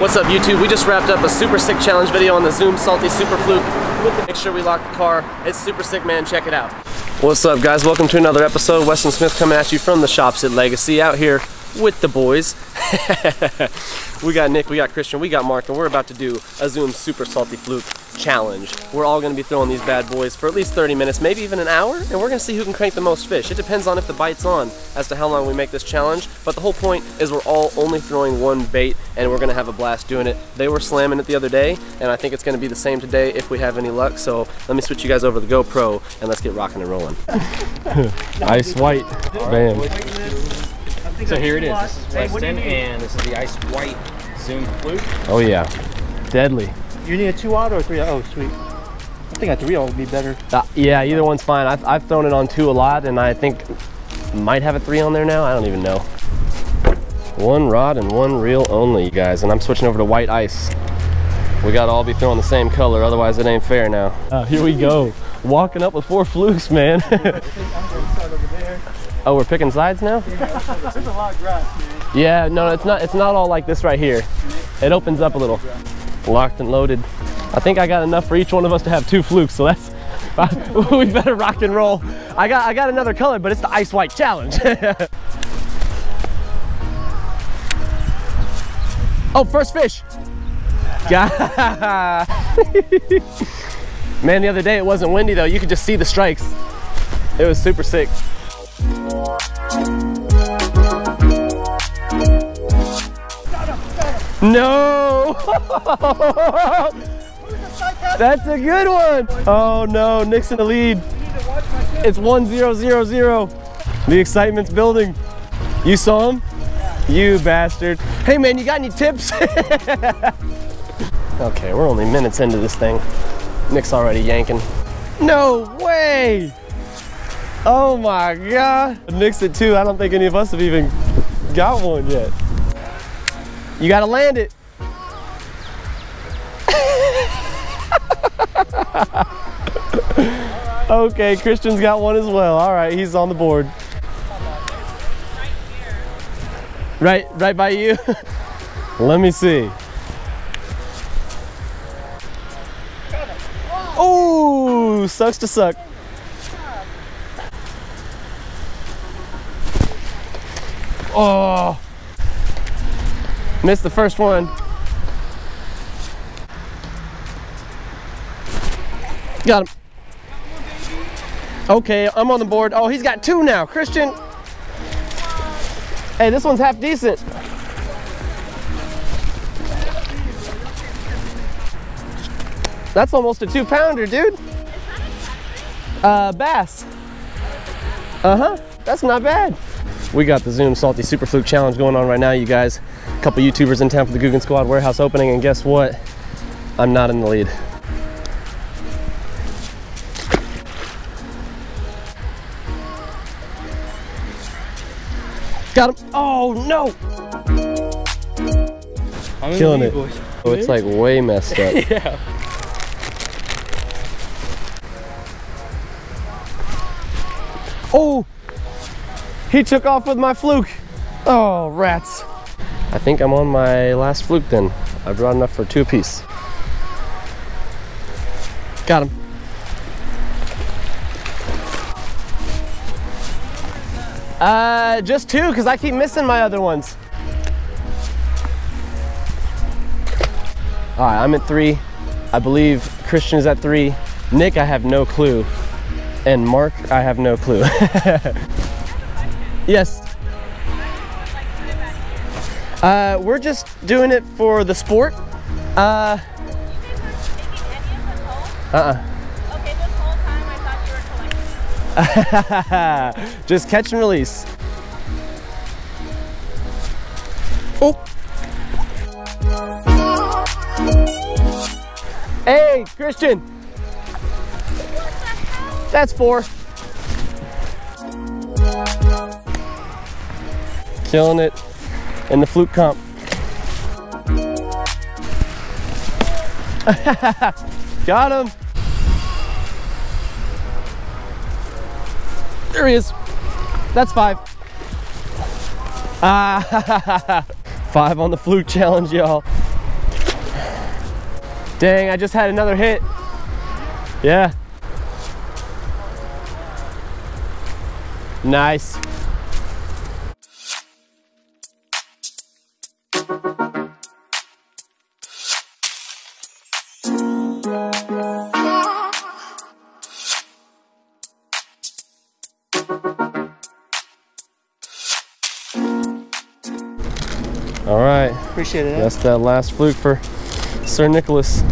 What's up YouTube? We just wrapped up a super sick challenge video on the Zoom Salty Super Fluke. Make sure we lock the car. It's super sick man, check it out. What's up guys? Welcome to another episode. Westin Smith coming at you from the shops at Legacy out here with the boys. we got Nick, we got Christian, we got Mark, and we're about to do a Zoom Super Salty Fluke challenge. We're all gonna be throwing these bad boys for at least 30 minutes, maybe even an hour, and we're gonna see who can crank the most fish. It depends on if the bite's on as to how long we make this challenge, but the whole point is we're all only throwing one bait, and we're gonna have a blast doing it. They were slamming it the other day, and I think it's gonna be the same today if we have any luck, so let me switch you guys over to the GoPro, and let's get rocking and rolling. Ice white, bam. So here it is. This is Westin, and this is the Ice White Zoom Fluke. Oh yeah, deadly. You need a two auto or three? Oh, sweet. I think a three auto would be better. Uh, yeah, either one's fine. I've, I've thrown it on two a lot, and I think might have a three on there now. I don't even know. One rod and one reel only, you guys, and I'm switching over to white ice. We gotta all be throwing the same color, otherwise it ain't fair now. Uh, here we go. Walking up with four flukes, man. oh, we're picking sides now? There's a lot of grass, man. Yeah, no, it's not. It's not all like this right here. It opens up a little. Locked and loaded. I think I got enough for each one of us to have two flukes, so that's. we better rock and roll. I got I got another color, but it's the ice white challenge. oh, first fish. Man, the other day it wasn't windy though. You could just see the strikes. It was super sick. No! That's a good one. Oh no, Nick's in the lead. It's 1-0-0-0. The excitement's building. You saw him? You bastard. Hey man, you got any tips? okay, we're only minutes into this thing. Nick's already yanking. No way! Oh my God. Nick's at two. I don't think any of us have even got one yet. You gotta land it. okay, Christian's got one as well. All right, he's on the board. Right, right by you. Let me see. Oh, sucks to suck. Oh, missed the first one. Got him. Okay, I'm on the board. Oh, he's got two now. Christian. Hey, this one's half decent. That's almost a two pounder, dude. Uh, bass. Uh-huh, that's not bad. We got the Zoom Salty Super Fluke Challenge going on right now, you guys. A couple YouTubers in town for the Googan Squad warehouse opening, and guess what? I'm not in the lead. Got him. Oh, no. I'm Killing it. boys. Oh, it's like way messed up. yeah. Oh, he took off with my fluke. Oh, rats. I think I'm on my last fluke then. I brought enough for two piece. Got him. Uh, just two, because I keep missing my other ones. All right, I'm at three. I believe Christian is at three. Nick, I have no clue. And Mark, I have no clue. yes. Uh, we're just doing it for the sport. Uh, uh-uh. Okay, this whole time I thought you were collecting. just catch and release. Oh. Hey, Christian. That's four. Killing it in the fluke comp. Got him. There he is. That's five. Ah, five on the fluke challenge, y'all. Dang, I just had another hit. Yeah. Nice. All right. Appreciate it. That's that last fluke for Sir Nicholas.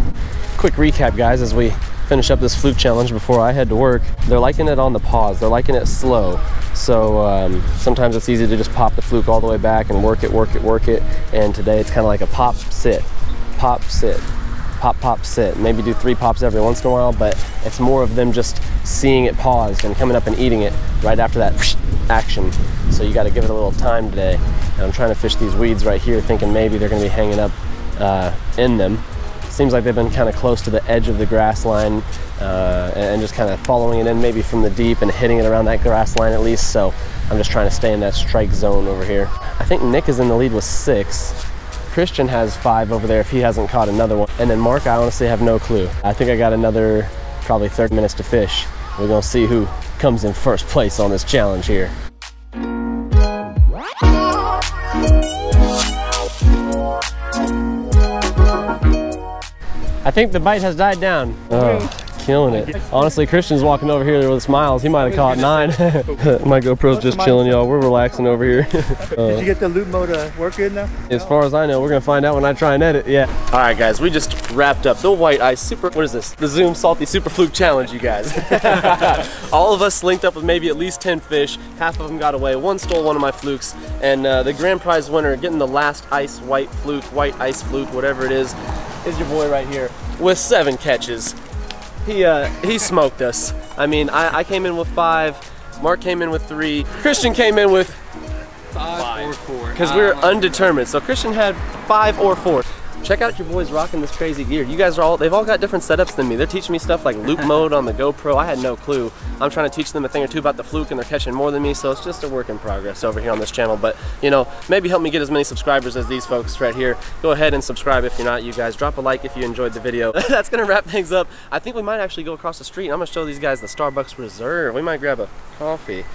Quick recap, guys, as we finish up this fluke challenge before I head to work. They're liking it on the pause. They're liking it slow. So um, sometimes it's easy to just pop the fluke all the way back and work it, work it, work it. And today it's kind of like a pop, sit, pop, sit, pop, pop, sit. Maybe do three pops every once in a while, but it's more of them just seeing it paused and coming up and eating it right after that action. So you got to give it a little time today. And I'm trying to fish these weeds right here, thinking maybe they're going to be hanging up uh, in them. Seems like they've been kind of close to the edge of the grass line uh, and just kind of following it in maybe from the deep and hitting it around that grass line at least. So I'm just trying to stay in that strike zone over here. I think Nick is in the lead with six. Christian has five over there if he hasn't caught another one. And then Mark, I honestly have no clue. I think I got another probably 30 minutes to fish. We're gonna see who comes in first place on this challenge here. I think the bite has died down. Oh, killing it. Honestly, Christian's walking over here with smiles. He might have caught nine. My GoPro's just chilling, y'all. We're relaxing over here. Did you get the loop mode to work good now? As far as I know, we're gonna find out when I try and edit. Yeah. All right, guys, we just wrapped up the White Ice Super. What is this? The Zoom Salty Super Fluke Challenge, you guys. All of us linked up with maybe at least 10 fish. Half of them got away. One stole one of my flukes, and uh, the grand prize winner, getting the last ice white fluke, white ice fluke, whatever it is, is your boy right here with seven catches. He uh, he smoked us. I mean, I, I came in with five. Mark came in with three. Christian came in with Five, or four. because we were undetermined. So Christian had five or four. Check out your boys rocking this crazy gear. You guys are all, they've all got different setups than me. They're teaching me stuff like loop mode on the GoPro. I had no clue. I'm trying to teach them a thing or two about the fluke and they're catching more than me. So it's just a work in progress over here on this channel. But you know, maybe help me get as many subscribers as these folks right here. Go ahead and subscribe if you're not, you guys. Drop a like if you enjoyed the video. That's gonna wrap things up. I think we might actually go across the street. and I'm gonna show these guys the Starbucks Reserve. We might grab a coffee.